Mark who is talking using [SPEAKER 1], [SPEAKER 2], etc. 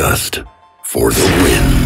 [SPEAKER 1] Just for the win.